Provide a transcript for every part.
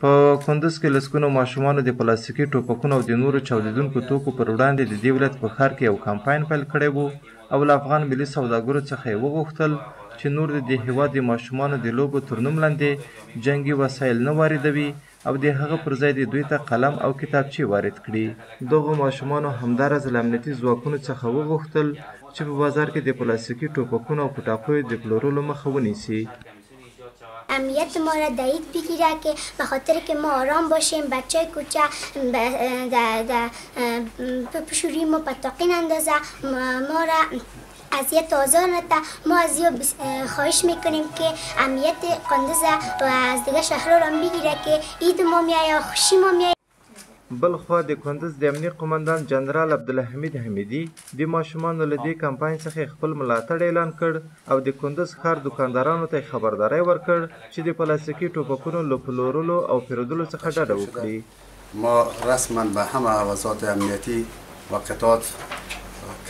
په کندز کې لسګونو ماشومانو د پلاستیکي ټوپکونو او د نورو چاودیدونکو توکو پر وړاندې د دې ولایت په ښار کې یو کمپاین پیل کړی وو او له افغان ملي سوداګرو څخه یې وغوښتل چې نور د دې هیواد د ماشومانو د لوبو تر نوم لاندې جنگي وسایل نه واردوي او د هغه پر ځای دې دوی ته قلم او کتابچې وارد کړي دغو ماشومانو همداراز له امنیتي ځواکونو څخه وغوښتل چې په بازار کې د پلاستیکي ټوپکونو او پټاقیو د پلورلو مخه ونیسي امنیت ما را دید بگیره که به خاطر که ما آرام باشیم بچه های کوچه پشوری ما پتاقین اندازه ما را از یه تازه نتا ما از یه خواهش میکنیم که امنیت قندزه و از دیگه شهر را بگیره که اید ما میایه خوشی ما بلخوا د کندز د امنیه قوماندان جنرال عبدالحمید حمیدي د ماشومانو له دې کمپاین څخه یې خپل ملاتړ اعلان کړ او د کندز ښار دوکاندارانو ته یې خبرداری ورکړ چې د پلاستیکي ټوپکونو له پلورلو او پیرودلو څخه ډډه وکړي. ما رسما به همه عوضات امنیتی و قطعات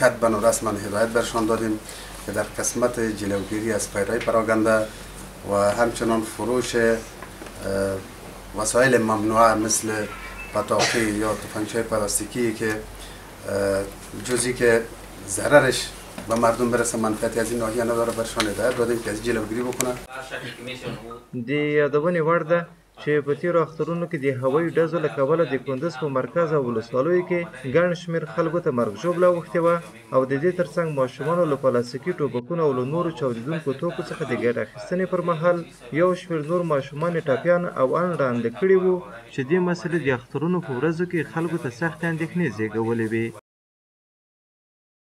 کتبا و رسما هدایت برشان دادیم که در قسمت جلوگیری از پیرای پراگنده و همچنان فروش وسایل ممنوعه مثل پتاقی یا تفنگچه پلاستیکی که جزی که ضررش به مردم برسه منفعتی از این ناحیه نداره برشان هدایت دادیم که از جلوگیری بکنه د یادونې وړ ده چې په تیرو اخترونو کې د هوایي ډزو له کبله د کندز په مرکز او ولسوالیو کې ګڼ شمیر خلکو ته مرګ ژوبله اوښتې وه او د دې ترڅنګ ماشومانو له پلاستیکي ټوپکونو او له نورو چاودیدونکو توکو څخه د ګټه اخیستنې پر مهال یو شمېر نور ماشومان یې ټپیان او ان ړانده کړي وو، چې دې مسئلې د اخترونو په ورځو کې خلکو ته سختې اندېښنې زېږولې وې.